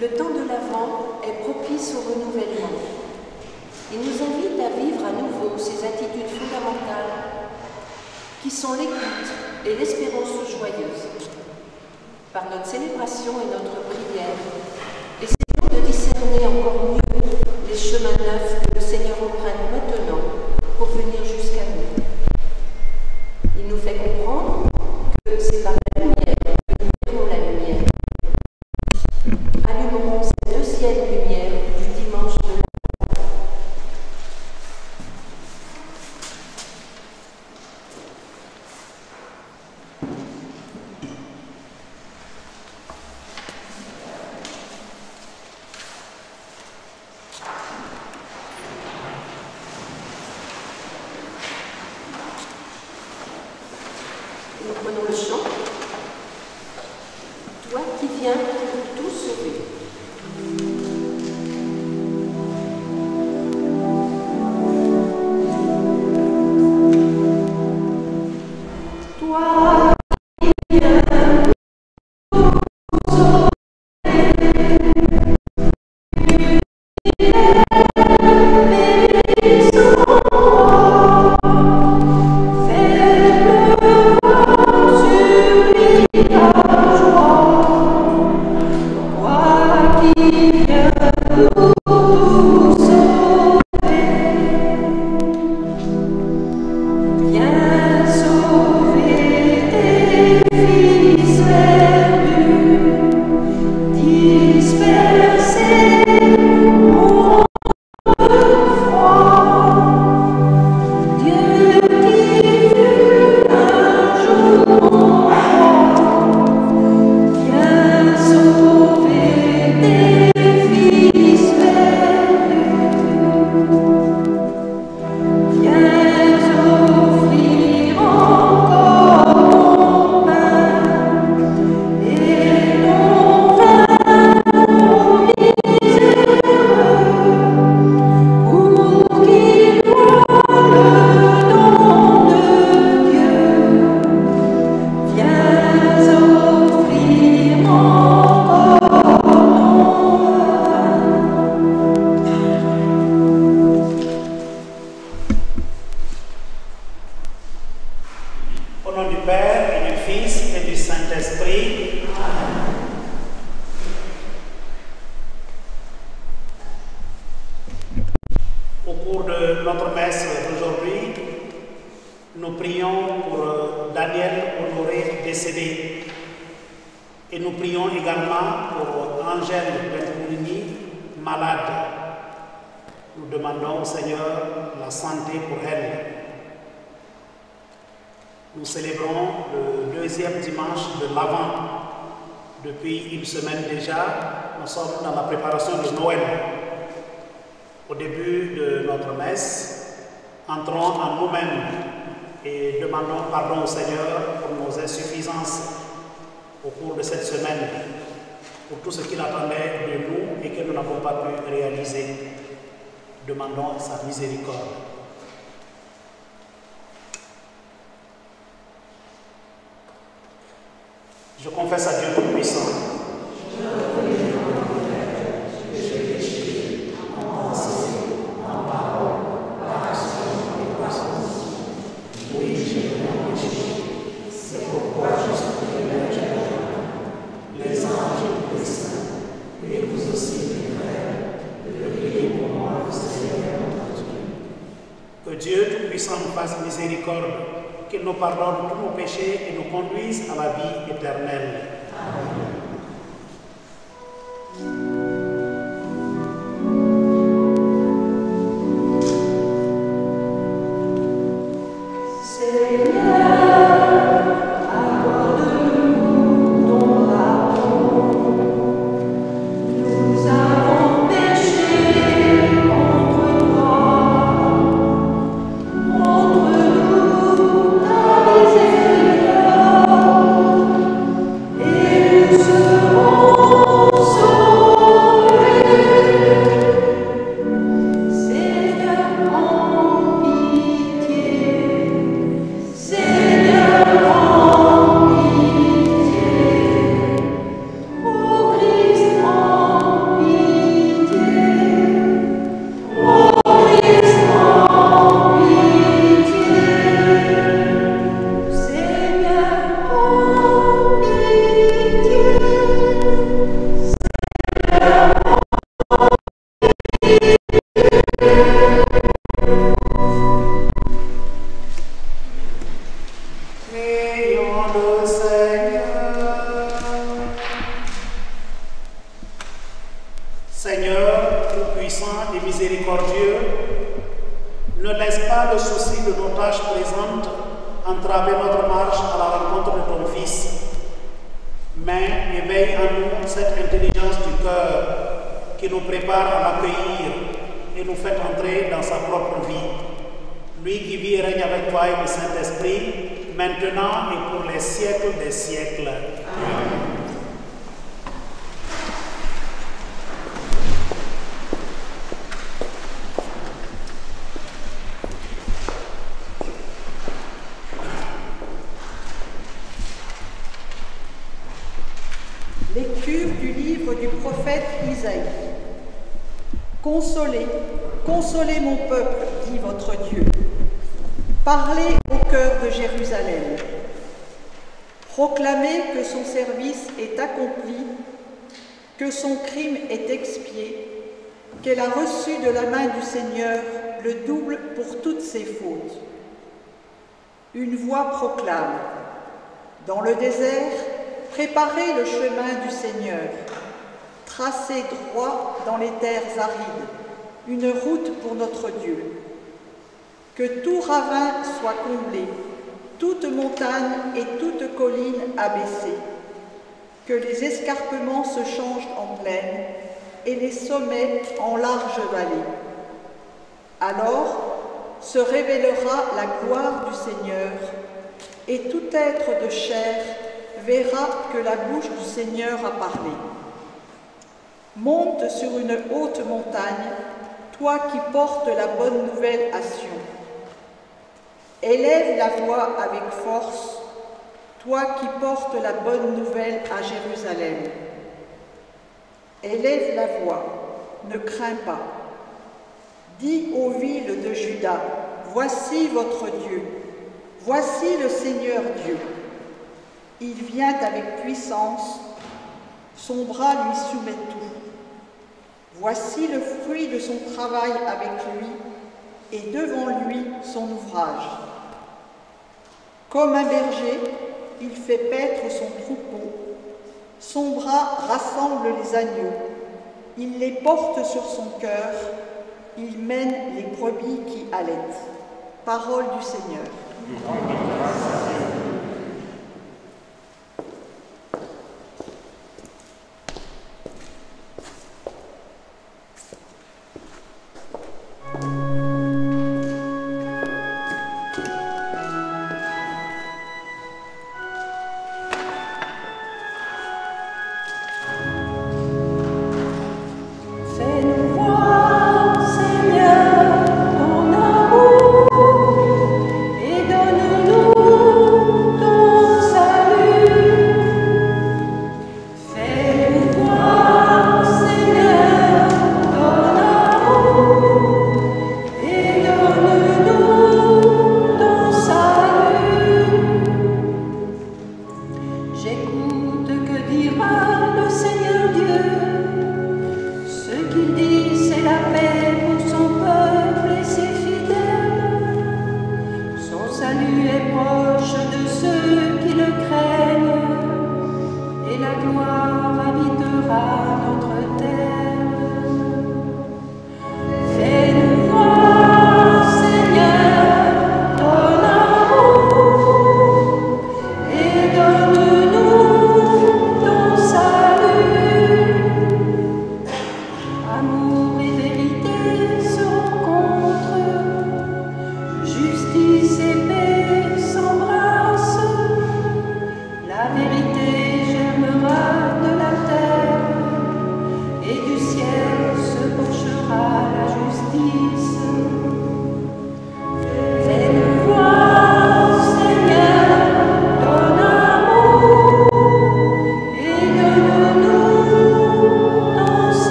Le temps de l'Avent est propice au renouvellement. Il nous invite à vivre à nouveau ces attitudes fondamentales qui sont l'écoute et l'espérance joyeuse. Par notre célébration et notre prière, essayons de discerner encore mieux les chemins neufs notre messe, entrons en nous-mêmes et demandons pardon au Seigneur pour nos insuffisances au cours de cette semaine, pour tout ce qu'il attendait de nous et que nous n'avons pas pu réaliser. Demandons sa miséricorde. Je confesse à Dieu Tout-Puissant. Que Dieu Tout-Puissant nous fasse miséricorde, qu'il nous pardonne tous nos péchés et nous conduise à la vie éternelle. Proclame, dans le désert, préparez le chemin du Seigneur tracé droit dans les terres arides, une route pour notre Dieu. Que tout ravin soit comblé, toute montagne et toute colline abaissée. Que les escarpements se changent en plaine et les sommets en larges vallées. Alors se révélera la gloire du Seigneur et tout être de chair verra que la bouche du Seigneur a parlé. Monte sur une haute montagne, toi qui portes la bonne nouvelle à Sion. Élève la voix avec force, toi qui portes la bonne nouvelle à Jérusalem. Élève la voix, ne crains pas. Dis aux villes de Juda, voici votre Dieu, voici le Seigneur Dieu. Il vient avec puissance, son bras lui soumet tout. Voici le fruit de son travail avec lui et devant lui son ouvrage. Comme un berger, il fait paître son troupeau, son bras rassemble les agneaux, il les porte sur son cœur, il mène les brebis qui allaitent. Parole du Seigneur. Traceront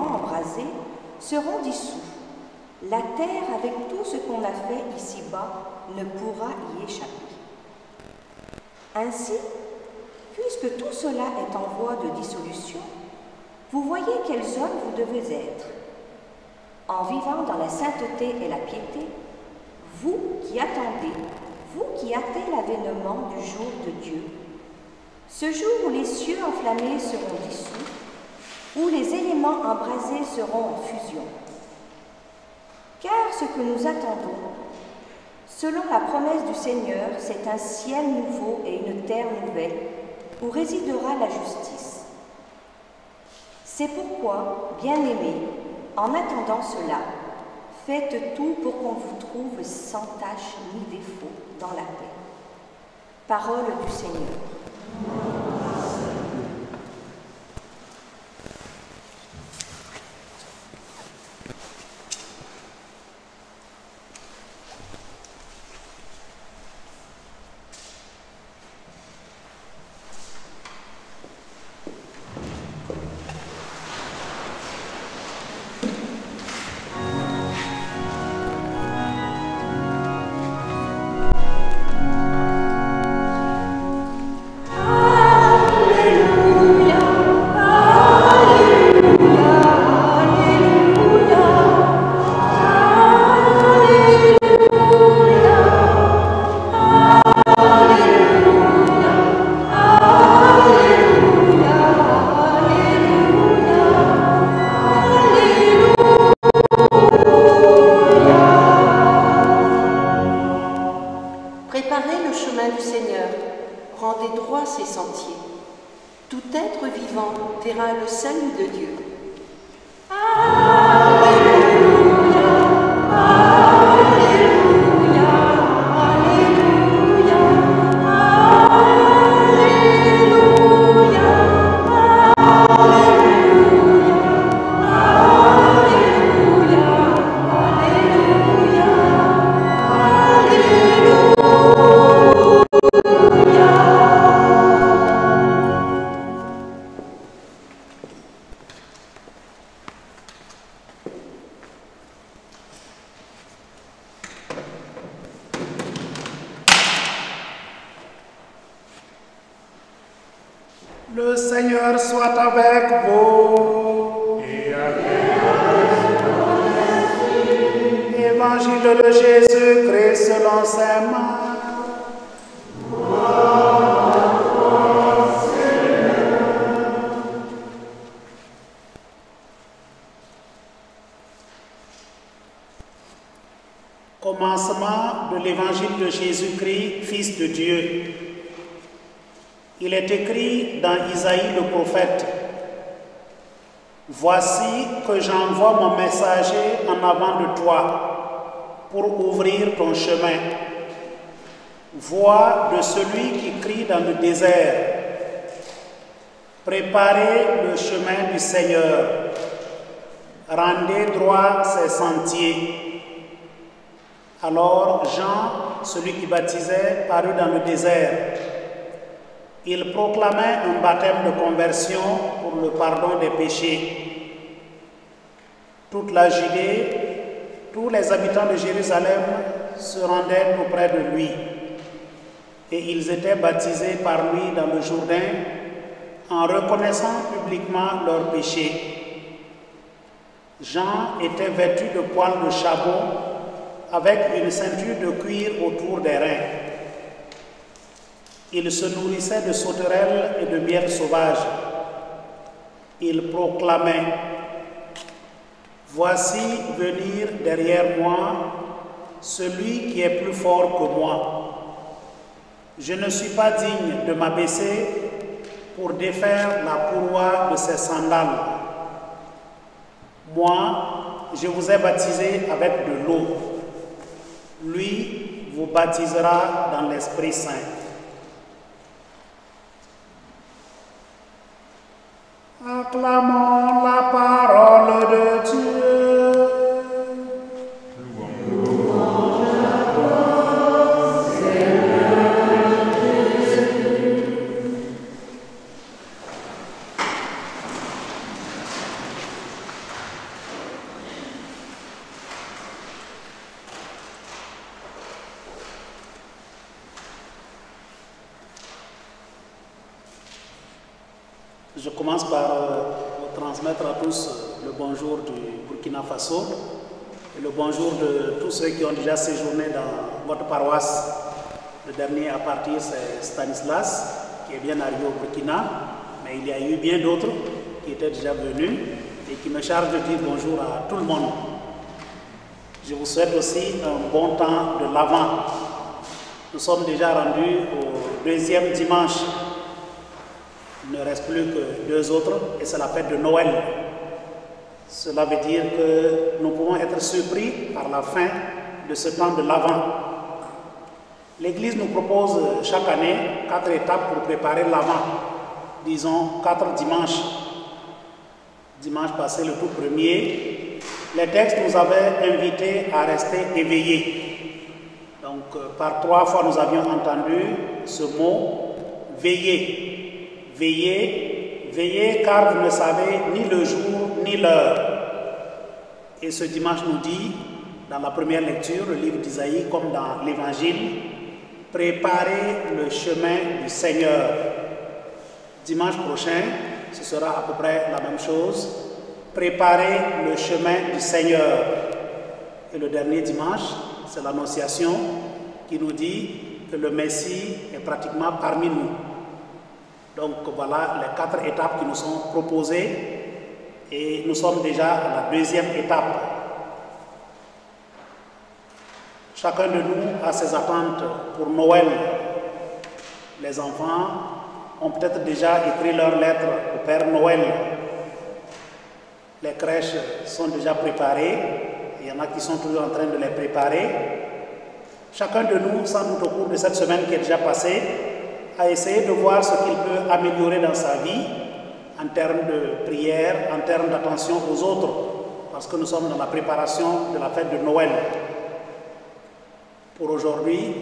embrasés seront dissous, la terre avec tout ce qu'on a fait ici-bas ne pourra y échapper. Ainsi, puisque tout cela est en voie de dissolution, vous voyez quels hommes vous devez être. En vivant dans la sainteté et la piété, vous qui attendez, vous qui hâtez l'avènement du jour de Dieu, ce jour où les cieux enflammés seront dissous, où les éléments embrasés seront en fusion. Car ce que nous attendons, selon la promesse du Seigneur, c'est un ciel nouveau et une terre nouvelle, où résidera la justice. C'est pourquoi, bien-aimés, en attendant cela, faites tout pour qu'on vous trouve sans tache ni défaut dans la paix. Parole du Seigneur. Seigneur soit avec vous. Évangile de Jésus-Christ selon saint Marc. Commencement de l'évangile de Jésus-Christ, Fils de Dieu. Il est écrit dans Isaïe le prophète, Voici que j'envoie mon messager en avant de toi pour ouvrir ton chemin. Voix de celui qui crie dans le désert. Préparez le chemin du Seigneur. Rendez droit ses sentiers. Alors Jean, celui qui baptisait, parut dans le désert. Il proclamait un baptême de conversion pour le pardon des péchés. Toute la Judée, tous les habitants de Jérusalem se rendaient auprès de lui et ils étaient baptisés par lui dans le Jourdain en reconnaissant publiquement leurs péchés. Jean était vêtu de poils de chabot avec une ceinture de cuir autour des reins. Il se nourrissait de sauterelles et de miel sauvage. Il proclamait Voici venir derrière moi celui qui est plus fort que moi. Je ne suis pas digne de m'abaisser pour défaire la courroie de ses sandales. Moi, je vous ai baptisé avec de l'eau. Lui vous baptisera dans l'Esprit Saint. Acclamons la parole de à tous euh, le bonjour du Burkina Faso et le bonjour de tous ceux qui ont déjà séjourné dans votre paroisse. Le dernier à partir, c'est Stanislas, qui est bien arrivé au Burkina, mais il y a eu bien d'autres qui étaient déjà venus et qui me chargent de dire bonjour à tout le monde. Je vous souhaite aussi un bon temps de l'Avent. Nous sommes déjà rendus au deuxième dimanche il ne reste plus que deux autres et c'est la fête de Noël. Cela veut dire que nous pouvons être surpris par la fin de ce temps de l'Avent. L'Église nous propose chaque année quatre étapes pour préparer l'Avent. Disons quatre dimanches. Dimanche passé, le tout premier, les textes nous avaient invités à rester éveillés. Donc, euh, par trois fois, nous avions entendu ce mot veiller. Veillez, veillez car vous ne savez ni le jour ni l'heure. Et ce dimanche nous dit, dans la première lecture, le livre d'Isaïe comme dans l'Évangile, préparez le chemin du Seigneur. Dimanche prochain, ce sera à peu près la même chose. Préparez le chemin du Seigneur. Et le dernier dimanche, c'est l'Annonciation qui nous dit que le Messie est pratiquement parmi nous. Donc voilà les quatre étapes qui nous sont proposées et nous sommes déjà à la deuxième étape. Chacun de nous a ses attentes pour Noël. Les enfants ont peut-être déjà écrit leur lettre au Père Noël. Les crèches sont déjà préparées. Il y en a qui sont toujours en train de les préparer. Chacun de nous, sans doute au cours de cette semaine qui est déjà passée, a essayé de voir ce qu'il peut améliorer dans sa vie en termes de prière, en termes d'attention aux autres, parce que nous sommes dans la préparation de la fête de Noël. Pour aujourd'hui,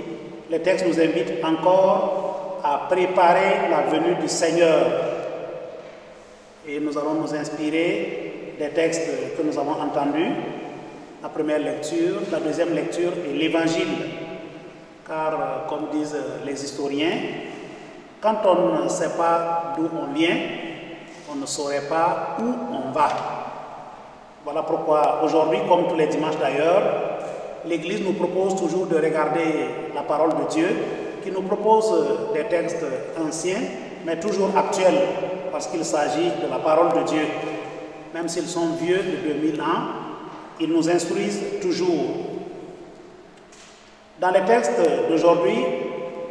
les textes nous invitent encore à préparer la venue du Seigneur. Et nous allons nous inspirer des textes que nous avons entendus. La première lecture, la deuxième lecture et l'Évangile. Car, comme disent les historiens, quand on ne sait pas d'où on vient, on ne saurait pas où on va. Voilà pourquoi aujourd'hui, comme tous les dimanches d'ailleurs, l'Église nous propose toujours de regarder la parole de Dieu, qui nous propose des textes anciens, mais toujours actuels, parce qu'il s'agit de la parole de Dieu. Même s'ils sont vieux de 2000 ans, ils nous instruisent toujours. Dans les textes d'aujourd'hui,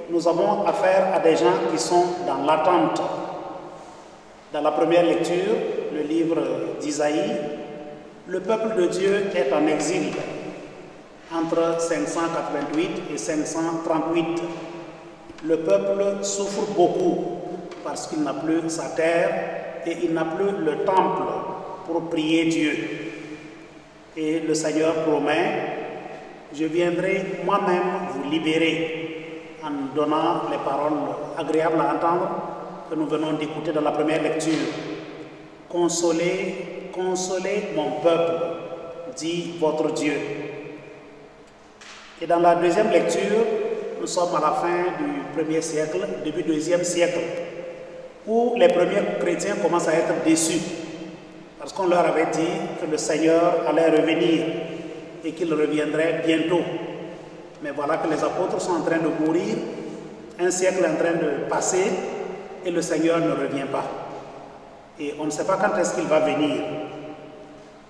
nous avons affaire à des gens qui sont dans l'attente. Dans la première lecture, le livre d'Isaïe, le peuple de Dieu est en exil entre 588 et 538. Le peuple souffre beaucoup parce qu'il n'a plus sa terre et il n'a plus le temple pour prier Dieu. Et le Seigneur promet, je viendrai moi-même vous libérer en donnant les paroles agréables à entendre que nous venons d'écouter dans la première lecture. Consolez, consolez mon peuple, dit votre Dieu. Et dans la deuxième lecture, nous sommes à la fin du premier siècle, début deuxième siècle, où les premiers chrétiens commencent à être déçus, parce qu'on leur avait dit que le Seigneur allait revenir et qu'il reviendrait bientôt. Mais voilà que les apôtres sont en train de mourir, un siècle en train de passer et le Seigneur ne revient pas. Et on ne sait pas quand est-ce qu'il va venir.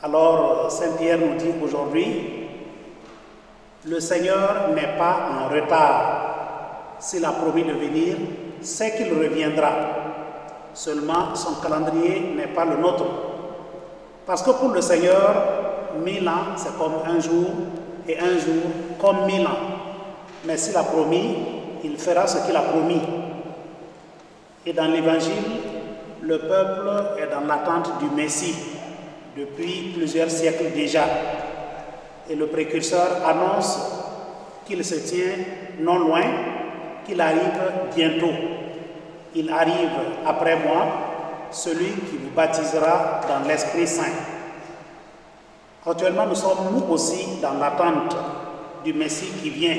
Alors Saint Pierre nous dit aujourd'hui, le Seigneur n'est pas en retard. S'il a promis de venir, c'est qu'il reviendra. Seulement, son calendrier n'est pas le nôtre. Parce que pour le Seigneur, mille ans, c'est comme un jour, et un jour comme mille ans. Mais s'il a promis, il fera ce qu'il a promis. Et dans l'Évangile, le peuple est dans l'attente du Messie depuis plusieurs siècles déjà. Et le précurseur annonce qu'il se tient non loin, qu'il arrive bientôt. Il arrive après moi, celui qui vous baptisera dans l'Esprit Saint. Actuellement, nous sommes nous aussi dans l'attente du Messie qui vient?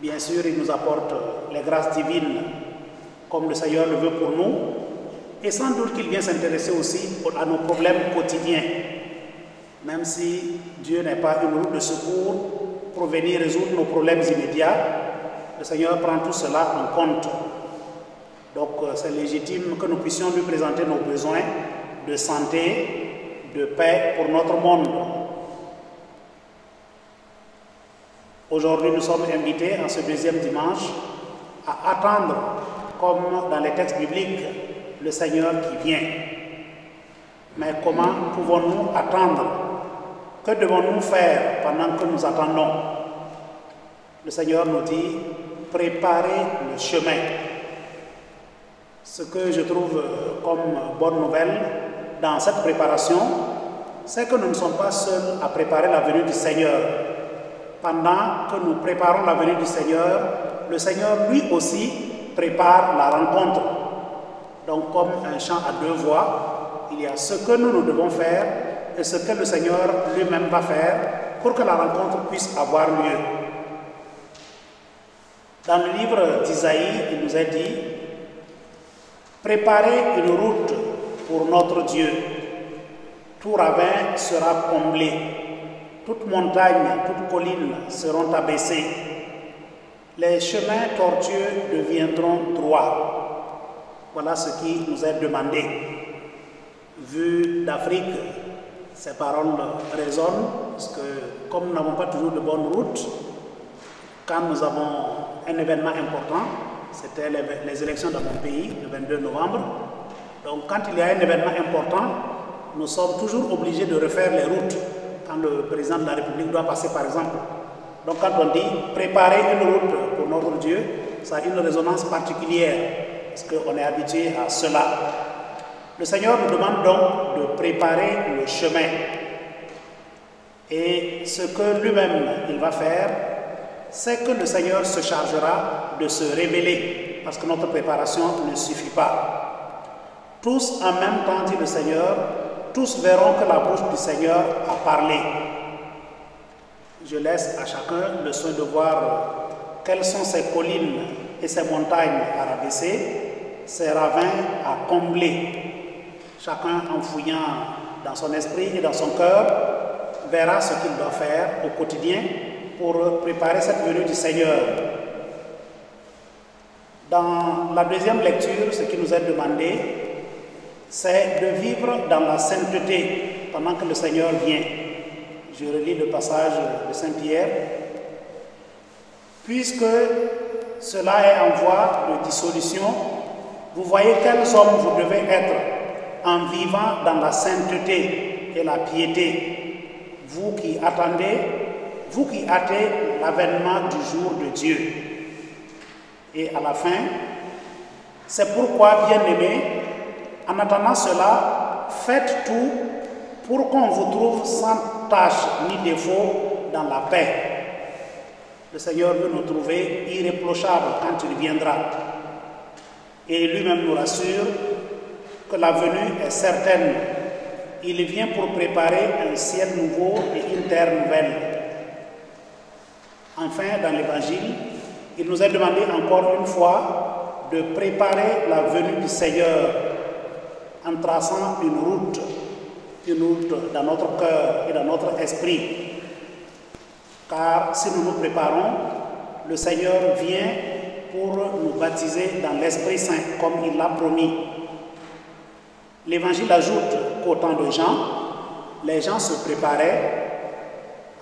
Bien sûr, il nous apporte les grâces divines comme le Seigneur le veut pour nous. Et sans doute qu'il vient s'intéresser aussi à nos problèmes quotidiens. Même si Dieu n'est pas une route de secours pour venir résoudre nos problèmes immédiats, le Seigneur prend tout cela en compte. Donc c'est légitime que nous puissions lui présenter nos besoins de santé, de paix pour notre monde. Aujourd'hui, nous sommes invités en ce deuxième dimanche à attendre, comme dans les textes bibliques, le Seigneur qui vient. Mais comment pouvons-nous attendre? Que devons-nous faire pendant que nous attendons? Le Seigneur nous dit, préparez le chemin. Ce que je trouve comme bonne nouvelle dans cette préparation, c'est que nous ne sommes pas seuls à préparer la venue du Seigneur. Pendant que nous préparons la venue du Seigneur, le Seigneur lui aussi prépare la rencontre. Donc comme un chant à deux voix, il y a ce que nous, nous devons faire et ce que le Seigneur lui-même va faire pour que la rencontre puisse avoir lieu. Dans le livre d'Isaïe, il nous est dit, préparez une route pour notre Dieu. Tout ravin sera comblé, toute montagne, toute colline seront abaissées. Les chemins tortueux deviendront droits. Voilà ce qui nous est demandé. Vu d'Afrique, ces paroles résonnent, parce que comme nous n'avons pas toujours de bonnes routes, quand nous avons un événement important, c'était les, élections dans mon pays, le 22 novembre, donc quand il y a un événement important, nous sommes toujours obligés de refaire les routes quand le président de la République doit passer par exemple. Donc quand on dit préparer une route pour notre Dieu, ça a une résonance particulière, parce qu'on est habitué à cela. Le Seigneur nous demande donc de préparer le chemin. Et ce que lui-même il va faire, c'est que le Seigneur se chargera de se révéler, parce que notre préparation ne suffit pas. Tous en même temps, dit le Seigneur, tous verront que la bouche du Seigneur a parlé. Je laisse à chacun le soin de voir quelles sont ces collines et ces montagnes à rabaisser, ces ravins à combler. Chacun en fouillant dans son esprit et dans son cœur verra ce qu'il doit faire au quotidien pour préparer cette venue du Seigneur. Dans la deuxième lecture, ce qui nous est demandé, c'est de vivre dans la sainteté pendant que le Seigneur vient. Je relis le passage de Saint Pierre. Puisque cela est en voie de dissolution, vous voyez quels hommes vous devez être en vivant dans la sainteté et la piété, vous qui attendez, vous qui hâtez l'avènement du jour de Dieu. Et à la fin, c'est pourquoi, bien-aimés, en attendant cela, faites tout pour qu'on vous trouve sans tâche ni défaut dans la paix. Le Seigneur veut nous trouver irréprochables quand il viendra. Et lui-même nous rassure que la venue est certaine. Il vient pour préparer un ciel nouveau et une terre nouvelle. Enfin, dans l'Évangile, il nous est demandé encore une fois de préparer la venue du Seigneur en traçant une route, une route dans notre cœur et dans notre esprit. Car si nous nous préparons, le Seigneur vient pour nous baptiser dans l'Esprit Saint, comme il l'a promis. L'Évangile ajoute qu'au temps de Jean, les gens se préparaient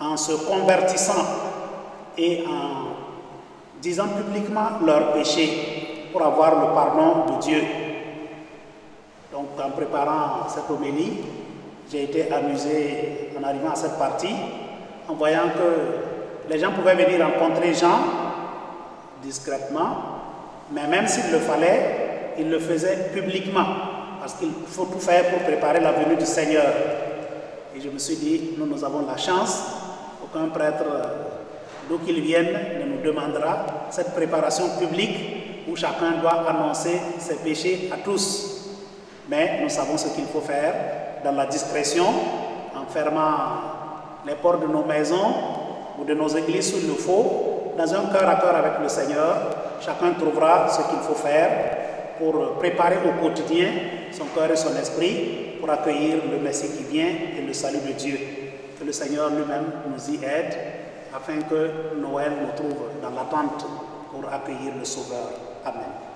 en se convertissant et en disant publiquement leurs péchés pour avoir le pardon de Dieu. Donc en préparant cette homélie, j'ai été amusé en arrivant à cette partie, en voyant que les gens pouvaient venir rencontrer Jean discrètement, mais même s'il le fallait, ils le faisaient publiquement, parce qu'il faut tout faire pour préparer la venue du Seigneur. Et je me suis dit, nous, nous avons la chance, aucun prêtre, d'où qu'il vienne, ne nous demandera cette préparation publique où chacun doit annoncer ses péchés à tous. Mais nous savons ce qu'il faut faire dans la discrétion, en fermant les portes de nos maisons ou de nos églises s'il le faut, dans un cœur à cœur avec le Seigneur. Chacun trouvera ce qu'il faut faire pour préparer au quotidien son cœur et son esprit pour accueillir le Messie qui vient et le salut de Dieu. Que le Seigneur lui-même nous y aide afin que Noël nous trouve dans l'attente pour accueillir le Sauveur. Amen.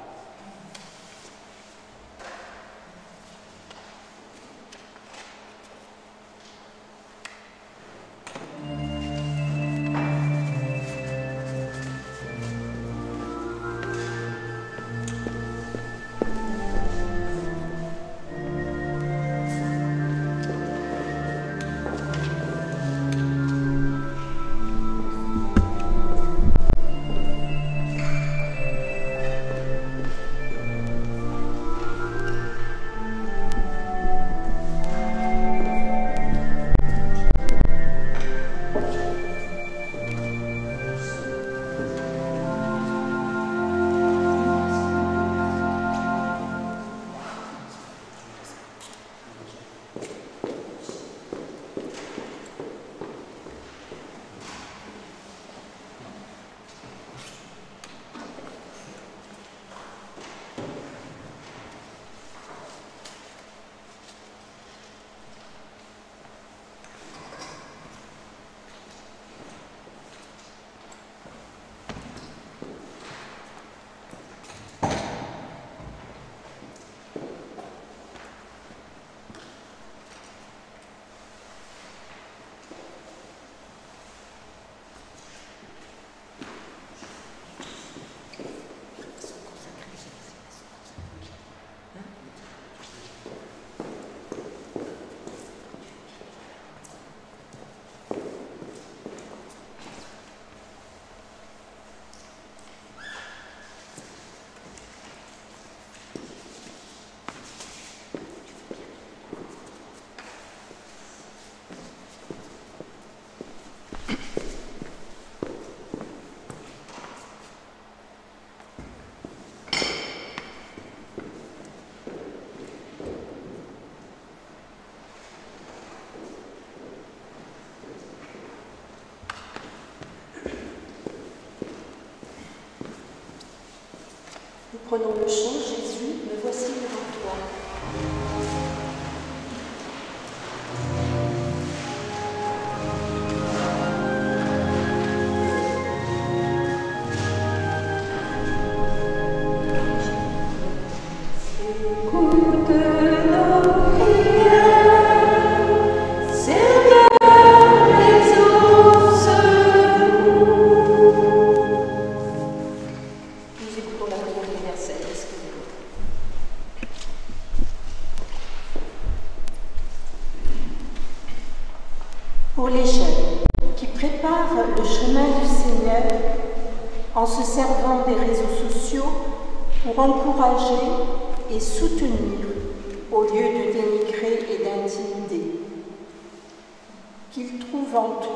Prenons le chant,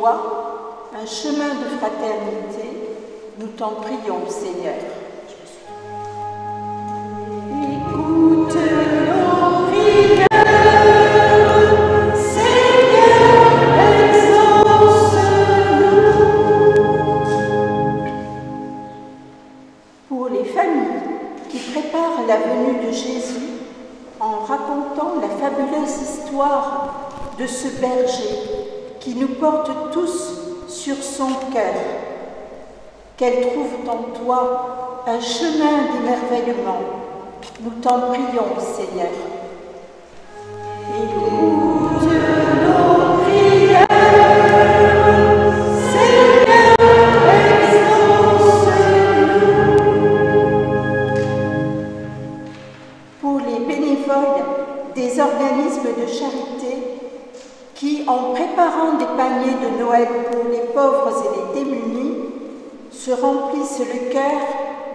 un chemin de fraternité, nous t'en prions, Seigneur. En toi un chemin d'émerveillement. Nous t'en prions, Seigneur.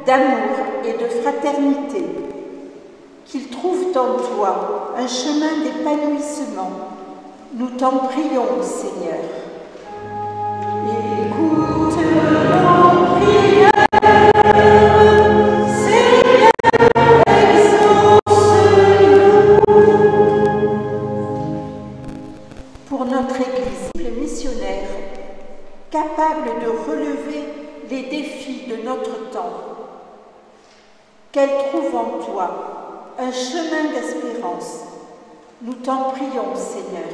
d'amour et de fraternité. Qu'il trouve en toi un chemin d'épanouissement. Nous t'en prions, Seigneur. toi un chemin d'espérance. Nous t'en prions, Seigneur.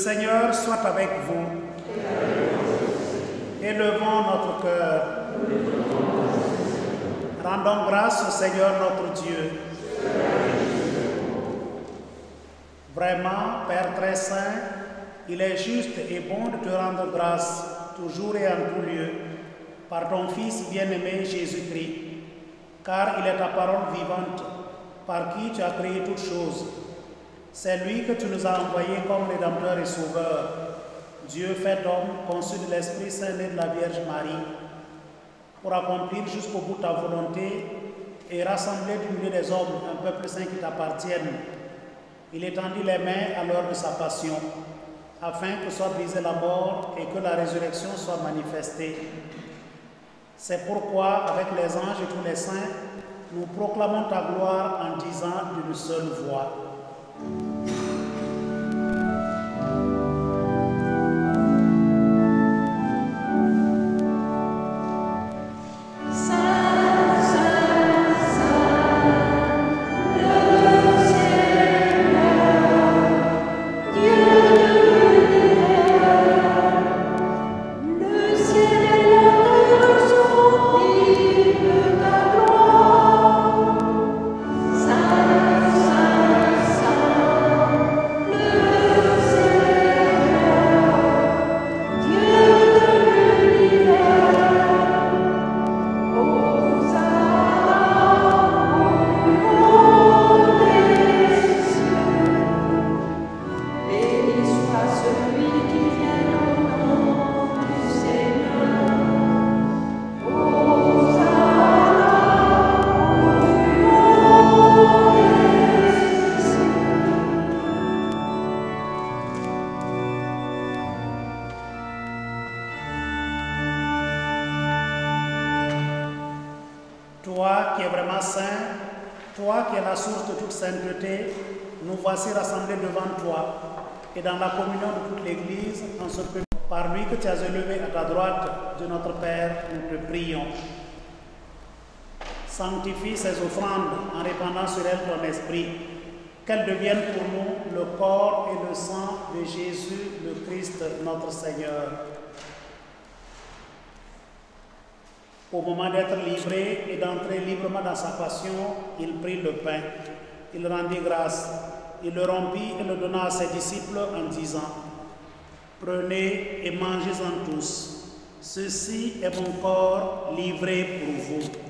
Seigneur soit avec vous. Élevons notre cœur. Rendons grâce au Seigneur notre Dieu. Vraiment, Père très saint, il est juste et bon de te rendre grâce, toujours et en tout lieu, par ton Fils bien-aimé Jésus-Christ, car il est ta parole vivante, par qui tu as créé toutes choses. C'est lui que tu nous as envoyé comme Rédempteur et Sauveur, Dieu fait homme, conçu de l'Esprit Saint né de la Vierge Marie, pour accomplir jusqu'au bout ta volonté et rassembler du milieu des hommes un peuple saint qui t'appartienne. Il étendit les mains à l'heure de sa passion, afin que soit brisée la mort et que la résurrection soit manifestée. C'est pourquoi, avec les anges et tous les saints, nous proclamons ta gloire en disant d'une seule voix. あ。Toi qui es la source de toute sainteté, nous voici rassemblés devant toi et dans la communion de toute l'Église, en ce peu par lui que tu as élevé à ta droite de notre Père, nous te prions. Sanctifie ces offrandes en répandant sur elles ton esprit, qu'elles deviennent pour nous le corps et le sang de Jésus, le Christ, notre Seigneur. Au moment d'être livré et d'entrer librement dans sa passion, il prit le pain, il rendit grâce, il le rompit et le donna à ses disciples en disant, Prenez et mangez-en tous, ceci est mon corps livré pour vous.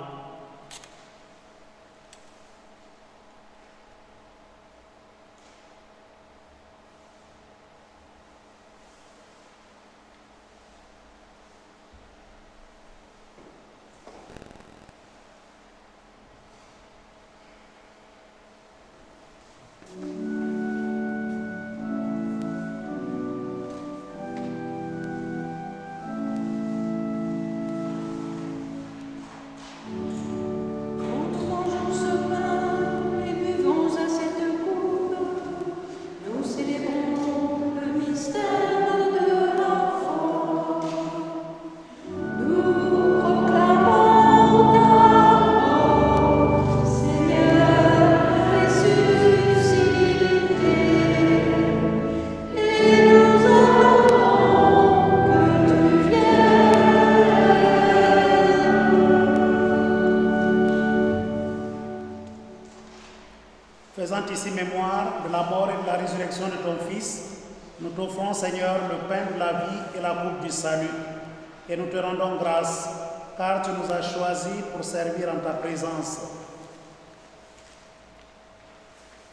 Salut. Et nous te rendons grâce, car tu nous as choisis pour servir en ta présence.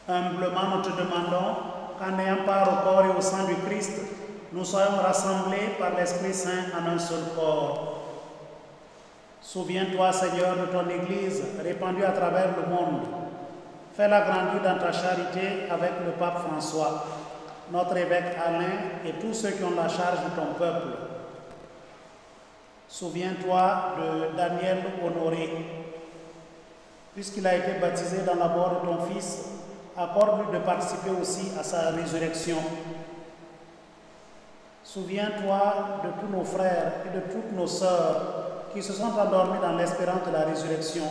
Humblement, nous te demandons qu'en ayant part au corps et au sang du Christ, nous soyons rassemblés par l'Esprit Saint en un seul corps. Souviens-toi, Seigneur, de ton Église répandue à travers le monde. Fais-la grandir dans ta charité avec le pape François, notre évêque Alain et tous ceux qui ont la charge de ton peuple. Souviens-toi de Daniel Honoré. Puisqu'il a été baptisé dans la mort de ton Fils, accorde-lui de participer aussi à sa résurrection. Souviens-toi de tous nos frères et de toutes nos sœurs qui se sont endormis dans l'espérance de la résurrection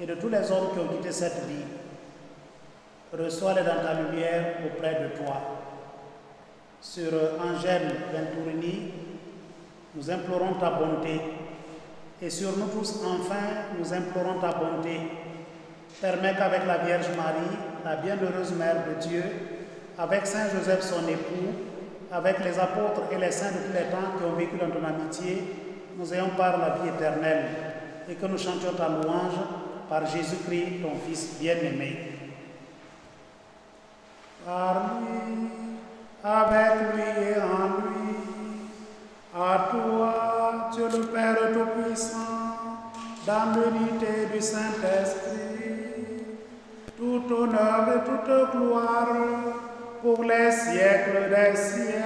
et de tous les hommes qui ont quitté cette vie. Reçois-les dans ta lumière auprès de toi. Sur Angèle Venturini, nous implorons ta bonté. Et sur nous tous, enfin, nous implorons ta bonté. Permets qu'avec la Vierge Marie, la bienheureuse Mère de Dieu, avec Saint Joseph son époux, avec les apôtres et les saints de tous les temps qui ont vécu dans ton amitié, nous ayons part la vie éternelle et que nous chantions ta louange par Jésus-Christ, ton Fils bien-aimé. Par lui, avec lui et en lui, à toi, Dieu le Père Tout-Puissant, dans l'unité du Saint-Esprit, tout honneur et toute gloire pour les siècles des siècles.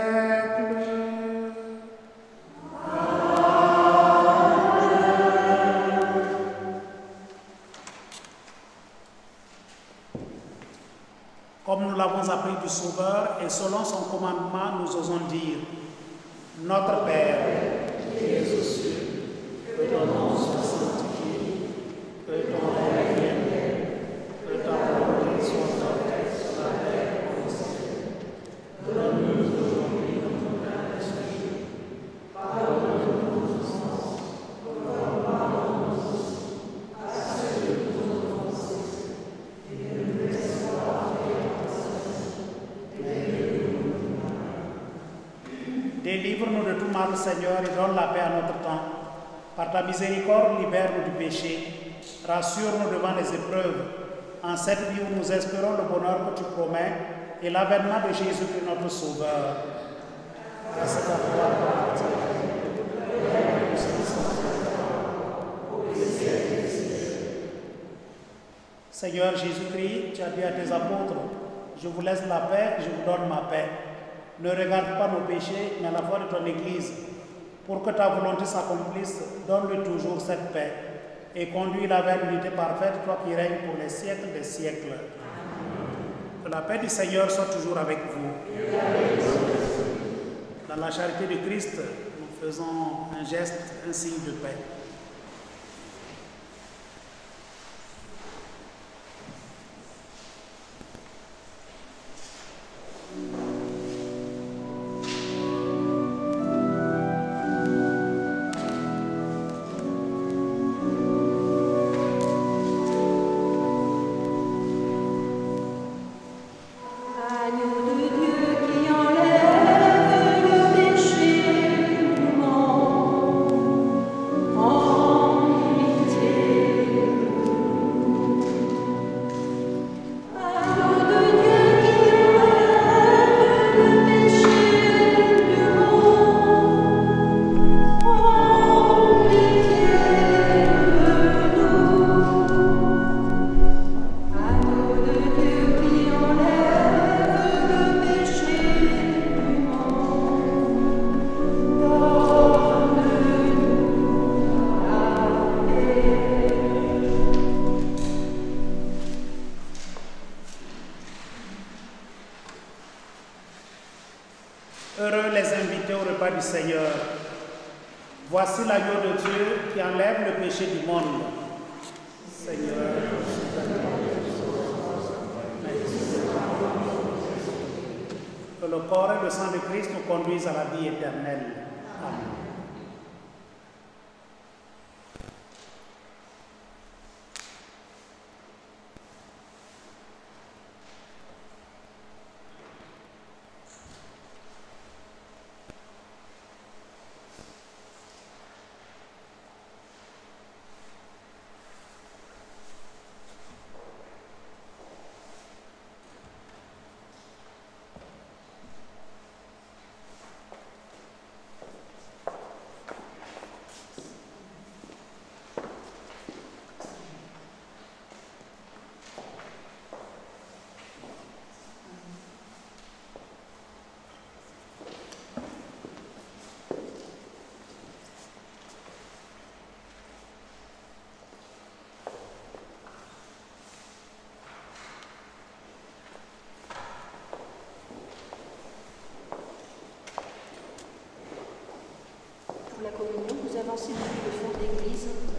Comme nous l'avons appris du Sauveur et selon son commandement, nous osons dire Notre Père, cieux, que ton nom soit sanctifié, que Seigneur, et donne la paix à notre temps. Par ta miséricorde, libère-nous du péché. Rassure-nous devant les épreuves. En cette vie où nous espérons le bonheur que tu promets et l'avènement de Jésus-Christ, notre Sauveur. Seigneur Jésus-Christ, tu as dit à tes apôtres, je vous laisse la paix, je vous donne ma paix. Ne regarde pas nos péchés, mais la foi de ton Église. Pour que ta volonté s'accomplisse, donne-lui toujours cette paix et conduis-la vers l'unité parfaite, toi qui règnes pour les siècles des siècles. Que la paix du Seigneur soit toujours avec vous. Dans la charité de Christ, nous faisons un geste, un signe de paix. Seigneur. Voici l'agneau de Dieu qui enlève le péché du monde. Seigneur, que le corps et le sang de Christ nous conduisent à la vie éternelle. Amen. pour la communion, vous avancez depuis le fond de l'église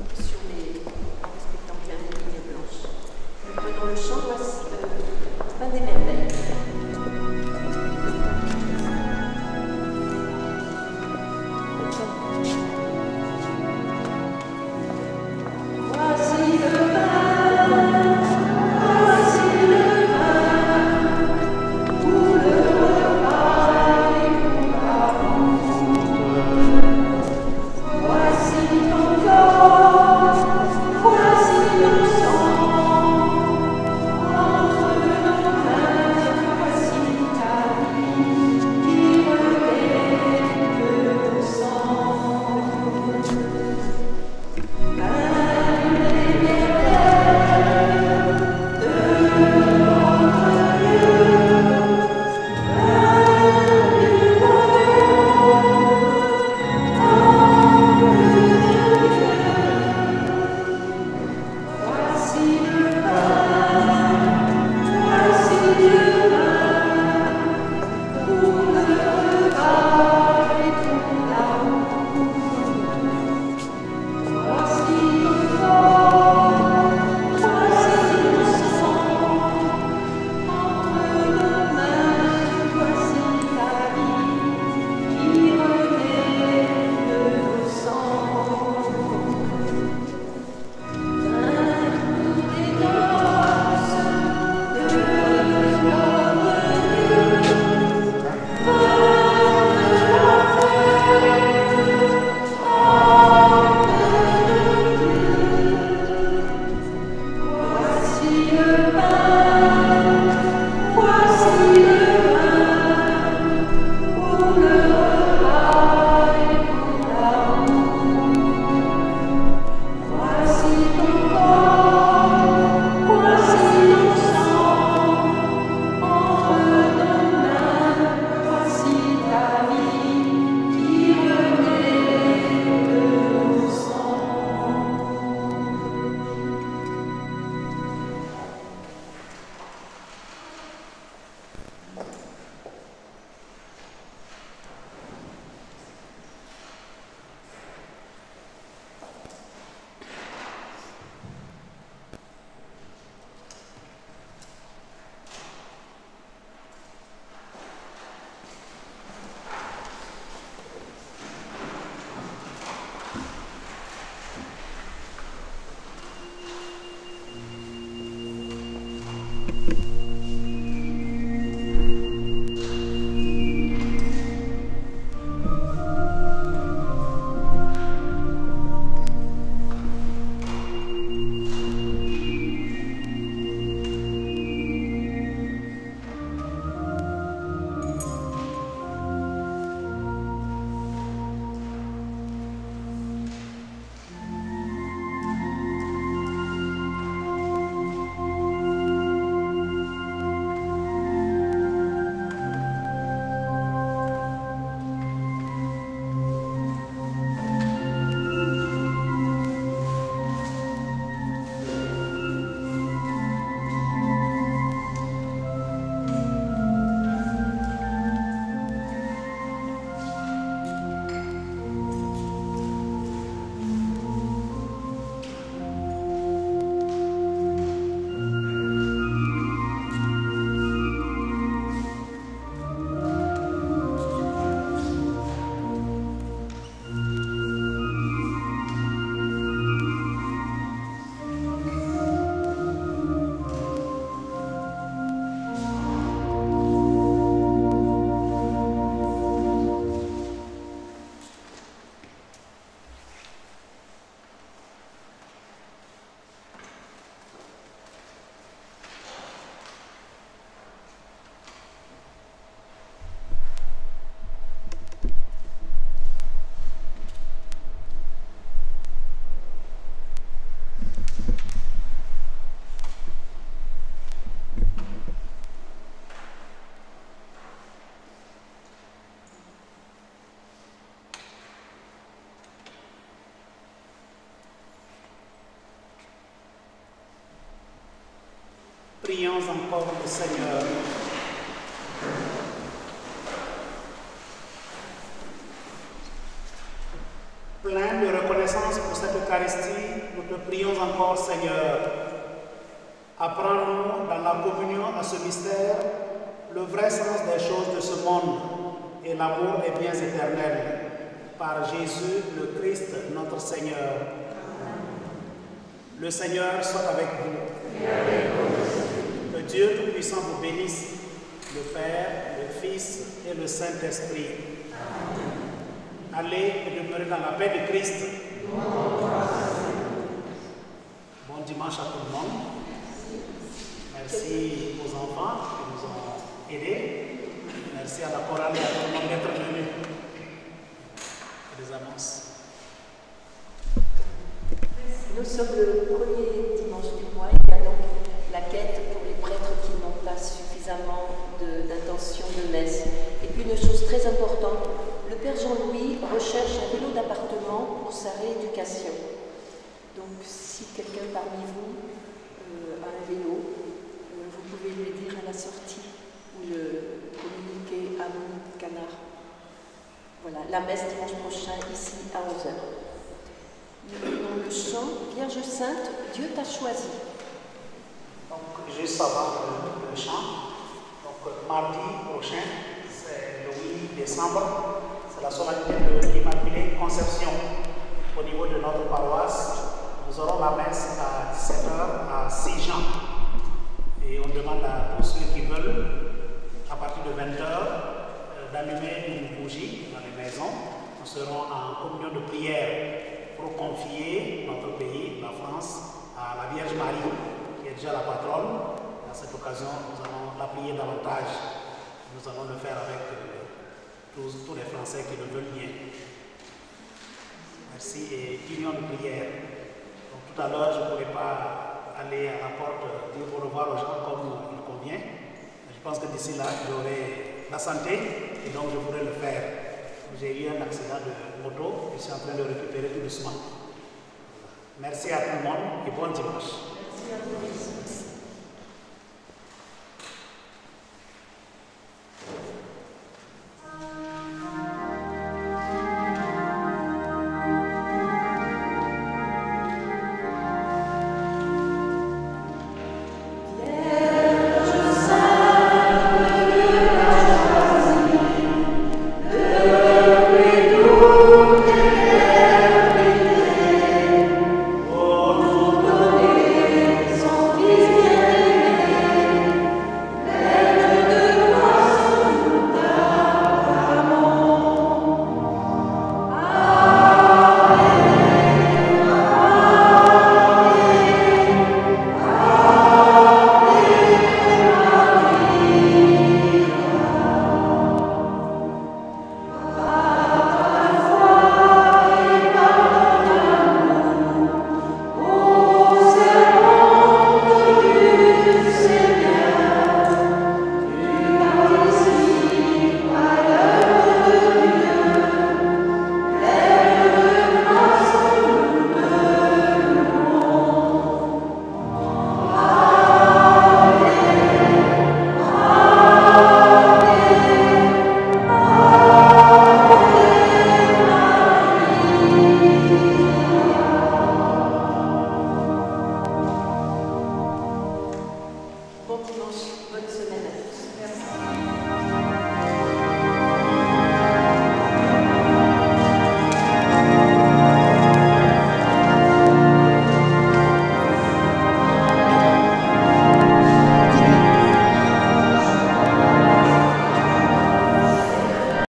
Prions encore le Seigneur. Plein de reconnaissance pour cette Eucharistie, nous te prions encore, Seigneur. Apprends-nous dans la communion à ce mystère le vrai sens des choses de ce monde et l'amour des biens éternels. Par Jésus, le Christ, notre Seigneur. Le Seigneur soit avec vous. Que Dieu Tout-Puissant vous bénisse, le Père, le Fils et le Saint-Esprit. Allez et demeurez dans la paix de Christ. Bon dimanche à tout le monde. Merci aux enfants qui nous ont aidés. Merci à la chorale et à tout le monde d'être venus. Des annonces. Nous sommes premier dimanche du mois. Il y a donc la quête pour les prêtres qui n'ont pas suffisamment de- d'intention de, messe. Et puis une chose très importante, le Père Jean-Louis recherche un vélo d'appartement pour sa rééducation. Donc si quelqu'un parmi vous euh, a un vélo, euh, vous pouvez lui dire à la sortie ou le communiquer à mon canard. Voilà, la messe dimanche prochain ici à 11h. Nous menons le chant Vierge Sainte, Dieu t'a choisi.